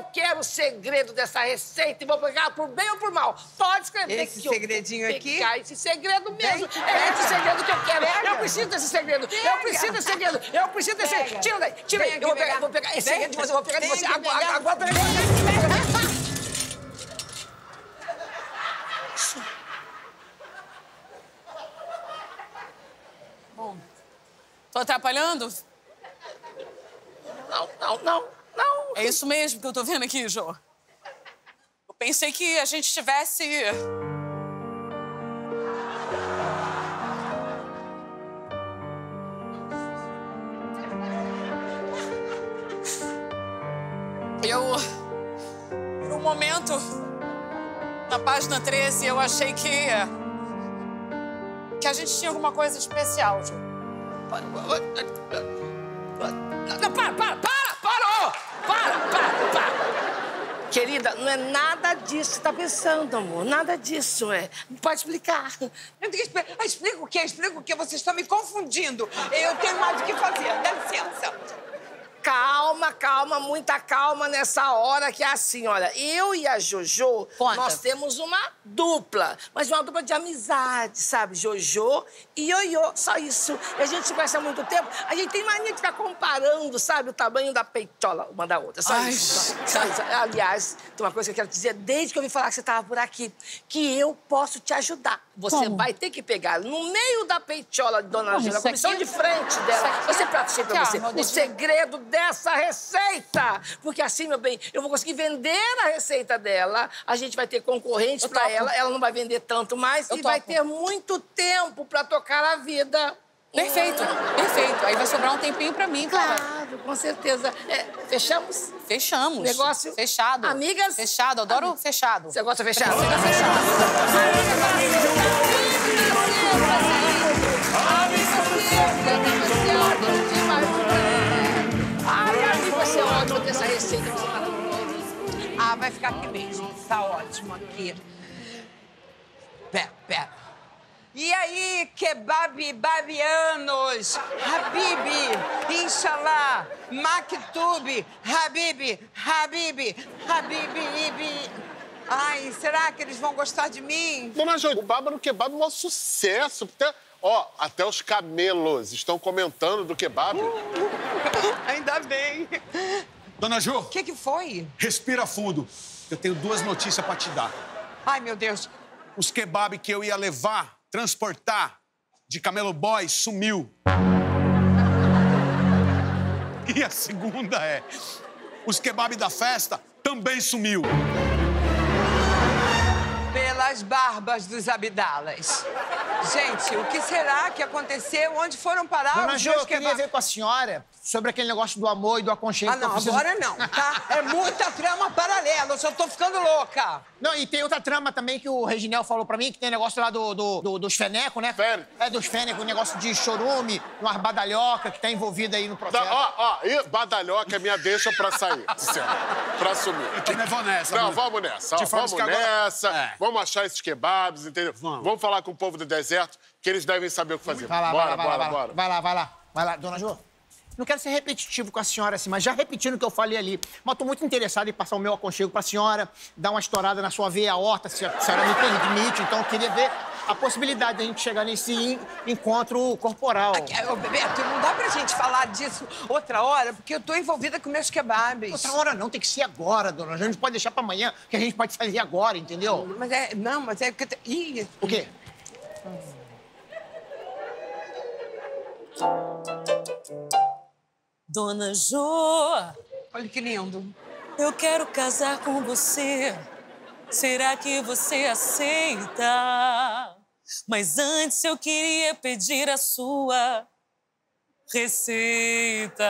Eu quero o segredo dessa receita e vou pegar por bem ou por mal. Pode escrever Esse que eu segredinho vou aqui? pegar esse segredo mesmo. Vem, é esse pega. segredo que eu quero. Pega. Eu preciso desse segredo. Eu preciso desse segredo. Eu preciso desse Pega. segredo. Tira daí, tira daí. aqui Eu vou pegar, eu vou pegar esse segredo de você. Eu vou pegar de você. aqui Agora, agora, agora. Tô atrapalhando? Não, não, não. É isso mesmo que eu tô vendo aqui, Jô. Eu pensei que a gente tivesse. Eu. Por um momento, na página 13, eu achei que. que a gente tinha alguma coisa especial, Jô. Não, para, para, para, parou! Para, para, para. Querida, não é nada disso que você tá pensando, amor. Nada disso, é. Pode explicar. Explicar. Ah, Explica o quê? Explica o quê? Vocês estão me confundindo. Eu tenho mais o que fazer. Dá licença. Calma, calma, muita calma nessa hora que é assim, olha. Eu e a Jojo, Conta. nós temos uma dupla, mas uma dupla de amizade, sabe? Jojo e Ioiô, só isso. E a gente se conhece há muito tempo, a gente tem mania de ficar comparando, sabe, o tamanho da peitola uma da outra, só Ai, isso. Só, só isso. Aliás, tem uma coisa que eu quero dizer desde que eu ouvi falar que você estava por aqui, que eu posso te ajudar. Você Como? vai ter que pegar no meio da peitola de Dona Gina, a comissão aqui? de frente dela. Você pratica pra Aqui, ó, você. O segredo dessa receita. Porque assim, meu bem, eu vou conseguir vender a receita dela, a gente vai ter concorrentes topo. ela, ela não vai vender tanto mais Eu e vai topo. ter muito tempo pra tocar a vida. Perfeito, perfeito. Aí vai sobrar um tempinho pra mim, cara. Claro, com certeza. É, fechamos? Fechamos. Negócio- Fechado. Amigas? Fechado, adoro fechado. Você gosta fechado? Fica fechado. Ah, vai ficar aqui mesmo. Tá ótimo aqui. Pera, pera. E aí, kebab babianos, Habibi, Inshallah, Maktub, Habib, Habib, Habib, Ibi. Ai, será que eles vão gostar de mim? Dona Jo, o Baba no Kebab é um sucesso. Até, ó, até os camelos estão comentando do kebab. Ainda bem. Dona Jo, O que, que foi? respira fundo. Eu tenho duas notícias pra te dar. Ai, meu Deus. Os kebab que eu ia levar, transportar de Camelo Boy sumiu. E a segunda é: os kebab da festa também sumiu. Pelas barbas dos abdalas. Gente, o que será que aconteceu? Onde foram parar Dona os Jo, meus eu queria kebab? ver com a senhora sobre aquele negócio do amor e do aconchego. Ah, não, preciso- agora não, tá? É muita trama paralela, eu só tô ficando louca. Não, e tem outra trama também que o Reginel falou pra mim, que tem negócio lá do, do- do- dos fenecos, né? Fênico. É, dos fenecos, um negócio de chorume, umas badalhoca que tá envolvida aí no processo. ó, ó, e badalhoca é minha deixa pra sair, pra assumir. Eu também vou nessa. Não, vamos nessa, ó, De forma vamos agora- nessa. É. Vamos achar esses kebabs, entendeu? Vamos. falar com o povo do deserto, que eles devem saber o que fazer. Vai lá, bora, vai lá, bora, vai lá. bora. Vai lá, vai lá. Vai lá, dona Jo. Não quero ser repetitivo com a senhora assim, mas já repetindo o que eu falei ali. Mas tô muito interessado em passar o meu aconchego pra senhora, dar uma estourada na sua veia aorta, se a senhora me permite. Então eu queria ver a possibilidade de a gente chegar nesse en- encontro corporal. Ô, Bebeto, não dá pra gente falar disso outra hora, porque eu tô envolvida com meus kebabs. Outra hora não, tem que ser agora, dona. A gente não pode deixar pra amanhã, que a gente pode fazer agora, entendeu? Mas é, não, mas é. Ih, O quê? Dona Jo, olha que lindo. eu quero casar com você. Será que você aceita? Mas antes eu queria pedir a sua receita.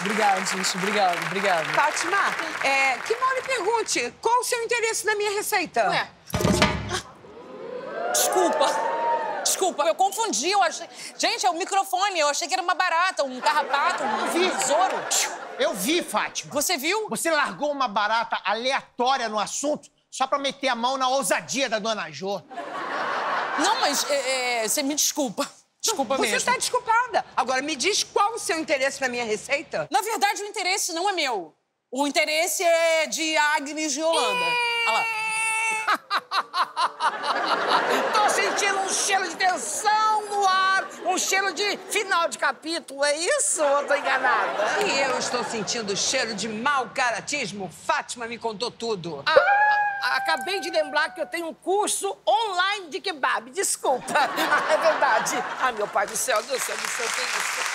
Obrigado, gente. Obrigado, obrigado. Fátima, é, que mal lhe pergunte, qual o seu interesse na minha receita? Ué. Desculpa. Desculpa, eu confundi. Eu achei... Gente, é o microfone. Eu achei que era uma barata, um carrapato, um besouro. Eu vi, Fátima. Você viu? Você largou uma barata aleatória no assunto só pra meter a mão na ousadia da dona Jo. Não, mas é, é, você me desculpa. Desculpa Você mesmo. está desculpada. Agora, me diz qual o seu interesse na minha receita? Na verdade, o interesse não é meu. O interesse é de Agnes e Holanda. Olha lá. um cheiro de final de capítulo, é isso ou eu tô enganada? E eu estou sentindo cheiro de mau caratismo. Fátima me contou tudo. Ah, ah, acabei de lembrar que eu tenho um curso online de kebab, desculpa. Ah, é verdade. Ai, meu pai do céu, Deus do céu, do céu, que isso?